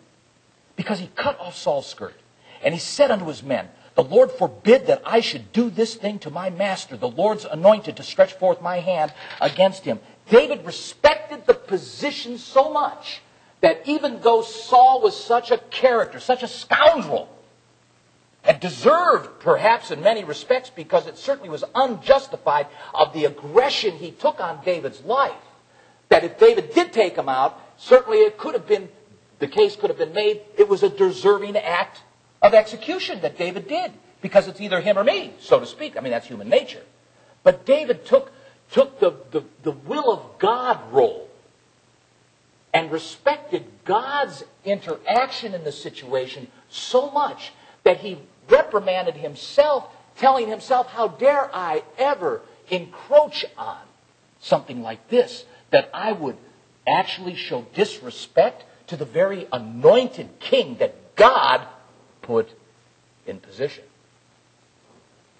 because he cut off Saul's skirt. And he said unto his men, The Lord forbid that I should do this thing to my master, the Lord's anointed, to stretch forth my hand against him. David respected the position so much that even though Saul was such a character, such a scoundrel, and deserved perhaps in many respects because it certainly was unjustified of the aggression he took on David's life, that if David did take him out, certainly it could have been, the case could have been made, it was a deserving act of execution that David did because it's either him or me, so to speak. I mean, that's human nature. But David took, took the, the, the will of God role and respected God's interaction in the situation so much that he reprimanded himself, telling himself, How dare I ever encroach on something like this? That I would actually show disrespect to the very anointed king that God put in position.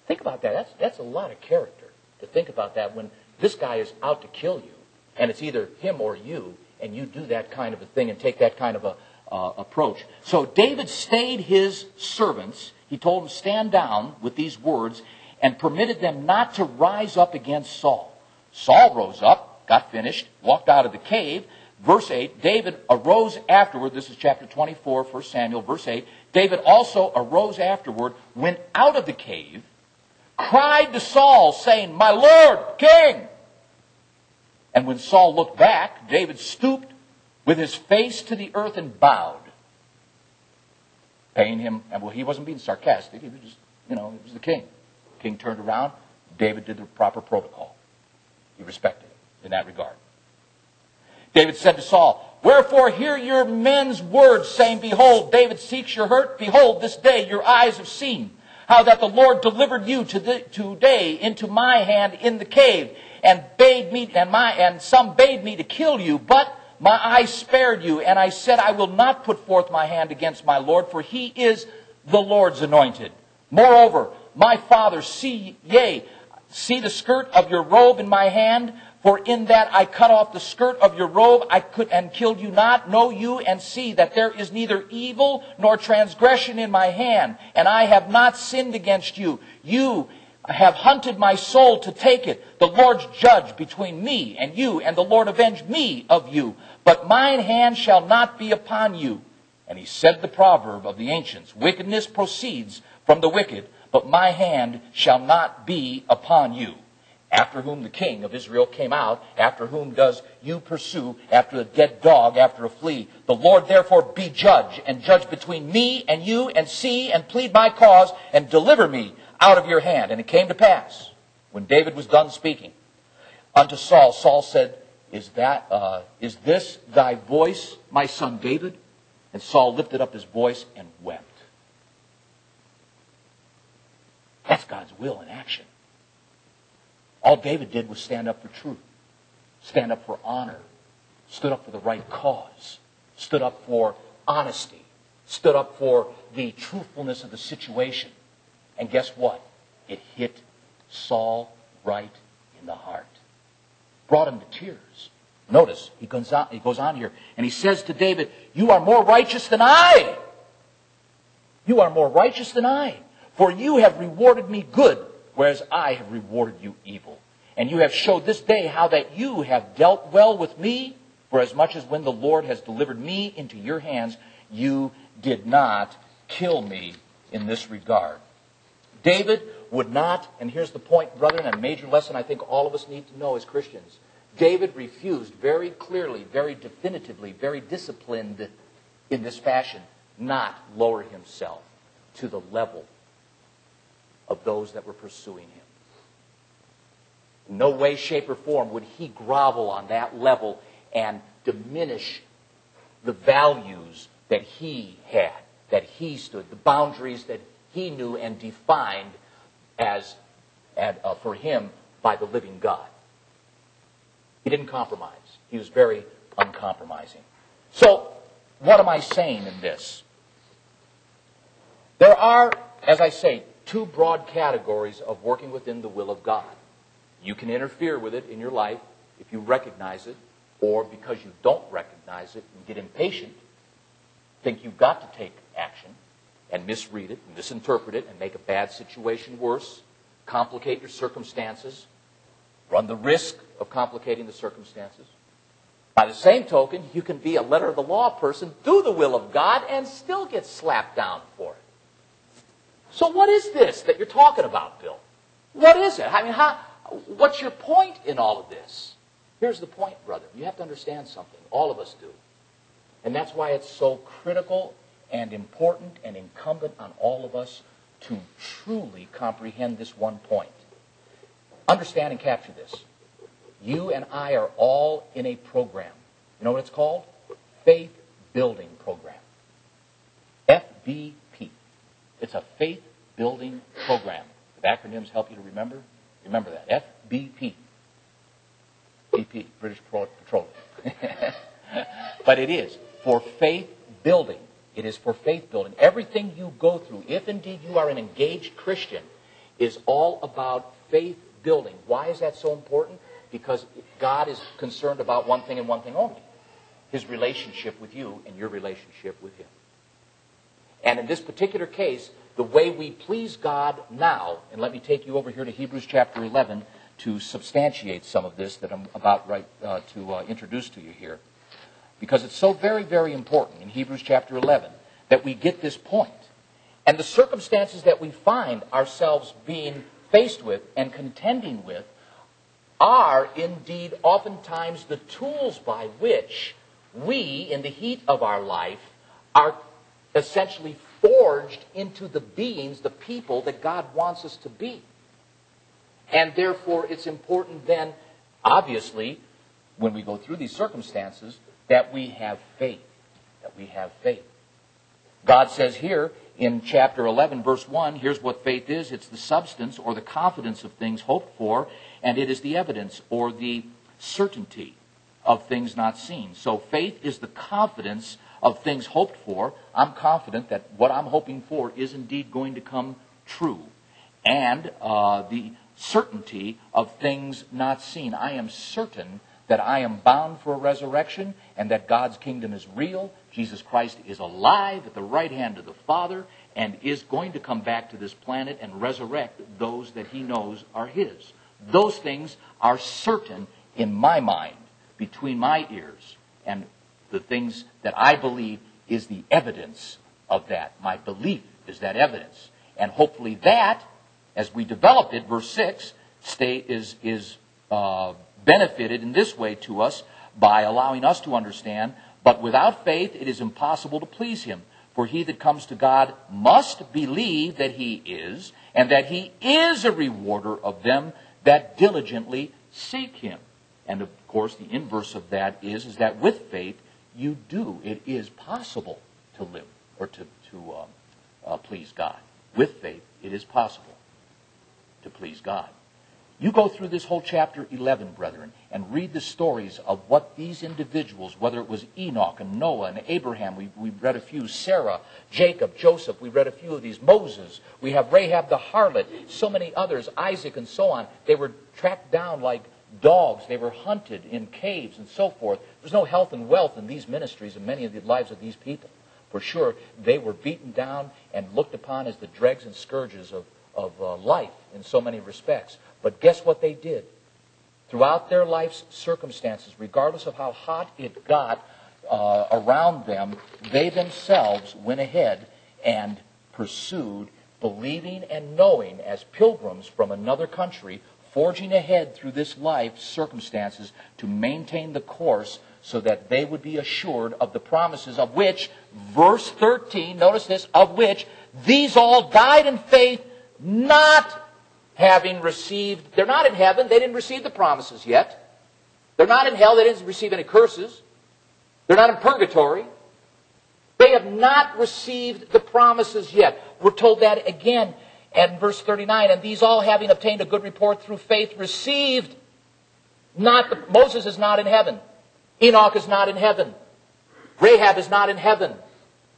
Think about that. That's, that's a lot of character to think about that when this guy is out to kill you, and it's either him or you, and you do that kind of a thing and take that kind of a uh, approach. So David stayed his servants. He told them, stand down with these words and permitted them not to rise up against Saul. Saul rose up, got finished, walked out of the cave. Verse 8, David arose afterward. This is chapter 24, 1 Samuel, verse 8. David also arose afterward, went out of the cave, cried to Saul, saying, My Lord, King! And when Saul looked back, David stooped with his face to the earth and bowed, paying him. And well, he wasn't being sarcastic. He was just, you know, he was the king. The king turned around. David did the proper protocol. He respected him in that regard. David said to Saul, Wherefore hear your men's words, saying, Behold, David seeks your hurt. Behold, this day your eyes have seen how that the Lord delivered you to the, today into my hand in the cave and bade me, and my, and some bade me to kill you, but my eyes spared you, and I said, I will not put forth my hand against my Lord, for he is the Lord's anointed. Moreover, my father, see, yea, see the skirt of your robe in my hand, for in that I cut off the skirt of your robe, I could and killed you not. Know you and see that there is neither evil nor transgression in my hand, and I have not sinned against you. You have hunted my soul to take it. The Lord's judge between me and you, and the Lord avenge me of you. But mine hand shall not be upon you. And he said the proverb of the ancients, wickedness proceeds from the wicked, but my hand shall not be upon you. After whom the king of Israel came out, after whom does you pursue, after a dead dog, after a flea. The Lord therefore be judge, and judge between me and you, and see and plead my cause, and deliver me out of your hand. And it came to pass, when David was done speaking unto Saul, Saul said, Is that uh, is this thy voice, my son David? And Saul lifted up his voice and wept. That's God's will in action. All David did was stand up for truth, stand up for honor, stood up for the right cause, stood up for honesty, stood up for the truthfulness of the situation. And guess what? It hit Saul right in the heart. Brought him to tears. Notice, he goes on, he goes on here, and he says to David, You are more righteous than I. You are more righteous than I. For you have rewarded me good, whereas I have rewarded you evil. And you have showed this day how that you have dealt well with me, for as much as when the Lord has delivered me into your hands, you did not kill me in this regard. David would not, and here's the point, brethren, a major lesson I think all of us need to know as Christians. David refused very clearly, very definitively, very disciplined in this fashion, not lower himself to the level of those that were pursuing him. In no way, shape, or form would he grovel on that level and diminish the values that he had, that he stood, the boundaries that he knew and defined as, and, uh, for him by the living God. He didn't compromise. He was very uncompromising. So, what am I saying in this? There are, as I say, two broad categories of working within the will of God. You can interfere with it in your life if you recognize it, or because you don't recognize it and get impatient, think you've got to take action and misread it, and misinterpret it, and make a bad situation worse, complicate your circumstances, run the risk of complicating the circumstances. By the same token, you can be a letter of the law person, do the will of God, and still get slapped down for it. So, what is this that you're talking about, Bill? What is it? I mean, how, what's your point in all of this? Here's the point, brother. You have to understand something. All of us do. And that's why it's so critical and important and incumbent on all of us to truly comprehend this one point. Understand and capture this. You and I are all in a program. You know what it's called? Faith Building Program. FBP. It's a faith building program. The acronyms help you to remember. Remember that. FBP. BP, British Petroleum. but it is for faith building. It is for faith building. Everything you go through, if indeed you are an engaged Christian, is all about faith building. Why is that so important? Because God is concerned about one thing and one thing only his relationship with you and your relationship with him. And in this particular case, the way we please God now, and let me take you over here to Hebrews chapter 11 to substantiate some of this that I'm about right uh, to uh, introduce to you here because it's so very, very important in Hebrews chapter 11 that we get this point. And the circumstances that we find ourselves being faced with and contending with are indeed oftentimes the tools by which we, in the heat of our life, are essentially forged into the beings, the people that God wants us to be. And therefore, it's important then, obviously, when we go through these circumstances, that we have faith. That we have faith. God says here in chapter 11, verse 1, here's what faith is it's the substance or the confidence of things hoped for, and it is the evidence or the certainty of things not seen. So faith is the confidence of things hoped for. I'm confident that what I'm hoping for is indeed going to come true. And uh, the certainty of things not seen. I am certain that I am bound for a resurrection and that God's kingdom is real. Jesus Christ is alive at the right hand of the Father and is going to come back to this planet and resurrect those that he knows are his. Those things are certain in my mind, between my ears, and the things that I believe is the evidence of that. My belief is that evidence. And hopefully that, as we developed it, verse 6, stay, is, is uh, benefited in this way to us by allowing us to understand, but without faith it is impossible to please him. For he that comes to God must believe that he is, and that he is a rewarder of them that diligently seek him. And of course, the inverse of that is, is that with faith, you do. It is possible to live or to, to um, uh, please God. With faith, it is possible to please God. You go through this whole chapter 11, brethren, and read the stories of what these individuals, whether it was Enoch and Noah and Abraham, we, we read a few, Sarah, Jacob, Joseph, we read a few of these, Moses, we have Rahab the harlot, so many others, Isaac and so on. They were tracked down like dogs, they were hunted in caves and so forth. There's no health and wealth in these ministries and many of the lives of these people. For sure, they were beaten down and looked upon as the dregs and scourges of, of uh, life in so many respects. But guess what they did? Throughout their life's circumstances, regardless of how hot it got uh, around them, they themselves went ahead and pursued believing and knowing as pilgrims from another country, forging ahead through this life circumstances to maintain the course so that they would be assured of the promises of which, verse 13, notice this, of which these all died in faith, not having received, they're not in heaven, they didn't receive the promises yet. They're not in hell, they didn't receive any curses. They're not in purgatory. They have not received the promises yet. We're told that again in verse 39. And these all having obtained a good report through faith received not, the, Moses is not in heaven. Enoch is not in heaven. Rahab is not in heaven.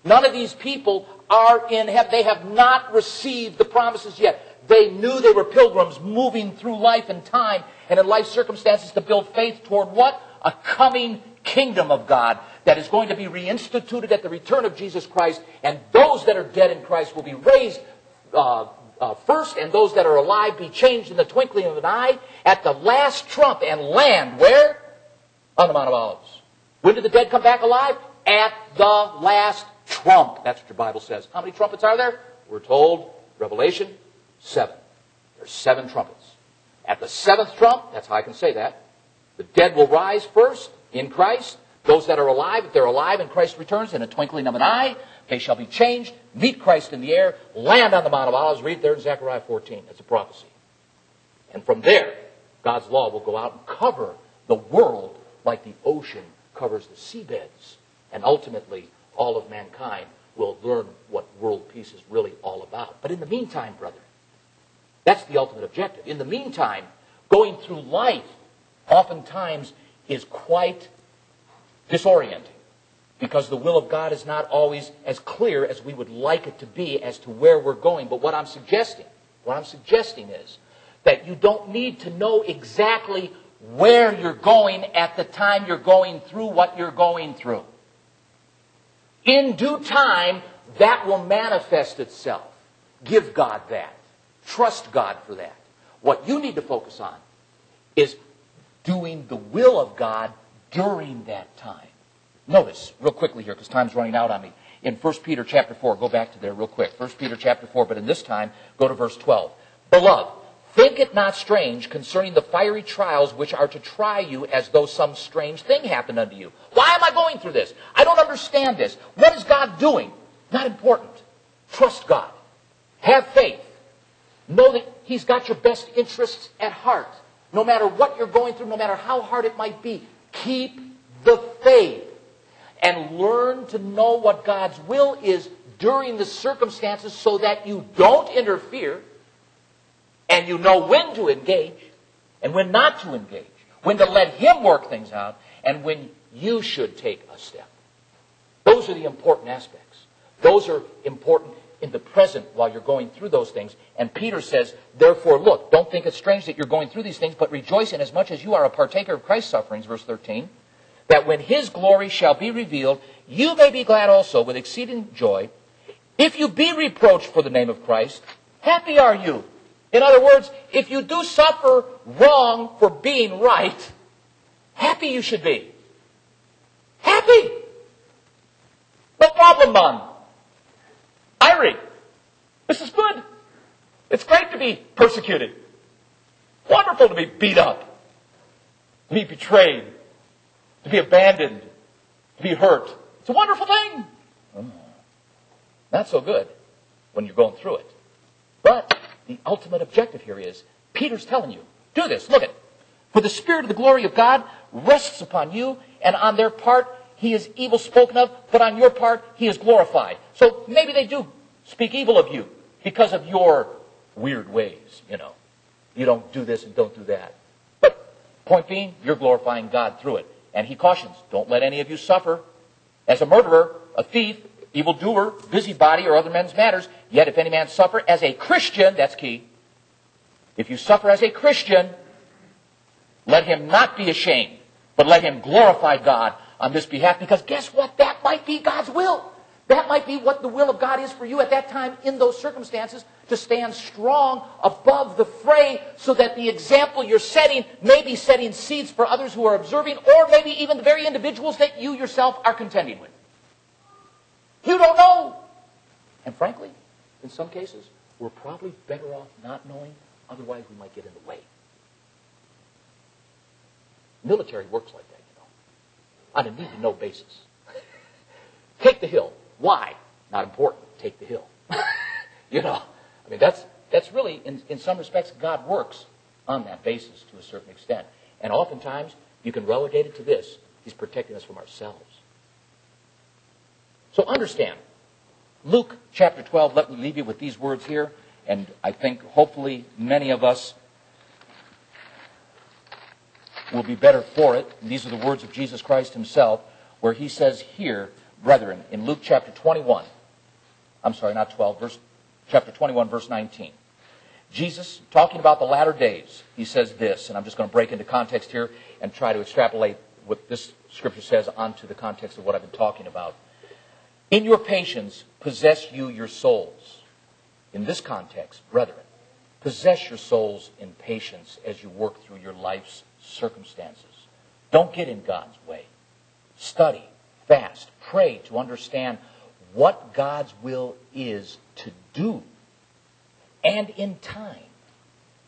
None of these people are in heaven. They have not received the promises yet. They knew they were pilgrims moving through life and time and in life circumstances to build faith toward what? A coming kingdom of God that is going to be reinstituted at the return of Jesus Christ, and those that are dead in Christ will be raised uh, uh, first, and those that are alive be changed in the twinkling of an eye at the last trump and land where? On the Mount of Olives. When did the dead come back alive? At the last trump. That's what your Bible says. How many trumpets are there? We're told, Revelation, seven. There's seven trumpets. At the seventh trump, that's how I can say that, the dead will rise first in Christ. Those that are alive, if they're alive and Christ returns in a twinkling of an eye, they shall be changed, meet Christ in the air, land on the Mount of Olives. Read there in Zechariah 14. It's a prophecy. And from there, God's law will go out and cover the world like the ocean covers the seabeds. And ultimately, all of mankind will learn what world peace is really all about. But in the meantime, brother, that's the ultimate objective. In the meantime, going through life oftentimes is quite disorienting because the will of God is not always as clear as we would like it to be as to where we're going. But what I'm suggesting, what I'm suggesting is that you don't need to know exactly where you're going at the time you're going through what you're going through. In due time, that will manifest itself. Give God that. Trust God for that. What you need to focus on is doing the will of God during that time. Notice, real quickly here, because time's running out on me. In 1 Peter chapter 4, go back to there real quick. 1 Peter chapter 4, but in this time, go to verse 12. Beloved, think it not strange concerning the fiery trials which are to try you as though some strange thing happened unto you. Why am I going through this? I don't understand this. What is God doing? Not important. Trust God. Have faith. Know that He's got your best interests at heart. No matter what you're going through, no matter how hard it might be, keep the faith and learn to know what God's will is during the circumstances so that you don't interfere and you know when to engage and when not to engage, when to let Him work things out and when you should take a step. Those are the important aspects. Those are important in the present while you're going through those things. And Peter says, therefore, look, don't think it's strange that you're going through these things, but rejoice in as much as you are a partaker of Christ's sufferings, verse 13, that when his glory shall be revealed, you may be glad also with exceeding joy. If you be reproached for the name of Christ, happy are you. In other words, if you do suffer wrong for being right, happy you should be. Happy. No problem, man. Irie, this is good. It's great to be persecuted. Wonderful to be beat up, to be betrayed, to be abandoned, to be hurt. It's a wonderful thing. Oh, not so good when you're going through it. But the ultimate objective here is Peter's telling you, do this. Look at it. For the Spirit of the glory of God rests upon you, and on their part he is evil spoken of, but on your part he is glorified. So maybe they do speak evil of you because of your weird ways, you know. You don't do this and don't do that. But point being, you're glorifying God through it. And he cautions, don't let any of you suffer as a murderer, a thief, evildoer, busybody, or other men's matters. Yet if any man suffer as a Christian, that's key. If you suffer as a Christian, let him not be ashamed, but let him glorify God on this behalf, because guess what? That might be God's will. That might be what the will of God is for you at that time in those circumstances to stand strong above the fray so that the example you're setting may be setting seeds for others who are observing or maybe even the very individuals that you yourself are contending with. You don't know. And frankly, in some cases, we're probably better off not knowing. Otherwise, we might get in the way. Military works like that, on a need to know basis. Take the hill. Why? Not important. Take the hill. you know, I mean, that's, that's really, in, in some respects, God works on that basis to a certain extent. And oftentimes, you can relegate it to this He's protecting us from ourselves. So understand, Luke chapter 12, let me leave you with these words here, and I think hopefully many of us will be better for it. These are the words of Jesus Christ himself, where he says here, brethren, in Luke chapter 21, I'm sorry, not 12, verse, chapter 21, verse 19. Jesus, talking about the latter days, he says this, and I'm just going to break into context here and try to extrapolate what this scripture says onto the context of what I've been talking about. In your patience, possess you your souls. In this context, brethren, possess your souls in patience as you work through your life's circumstances. Don't get in God's way. Study, fast, pray to understand what God's will is to do. And in time,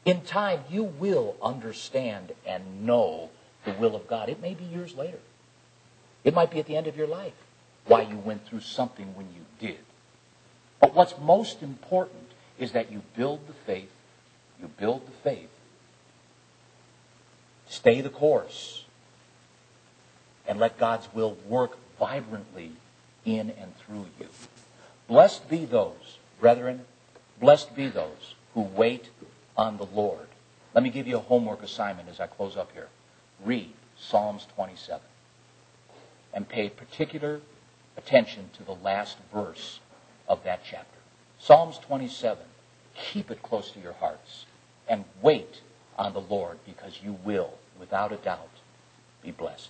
in time, you will understand and know the will of God. It may be years later. It might be at the end of your life why you went through something when you did. But what's most important is that you build the faith, you build the faith Stay the course and let God's will work vibrantly in and through you. Blessed be those, brethren, blessed be those who wait on the Lord. Let me give you a homework assignment as I close up here. Read Psalms 27 and pay particular attention to the last verse of that chapter. Psalms 27. Keep it close to your hearts and wait on the Lord because you will without a doubt, be blessed.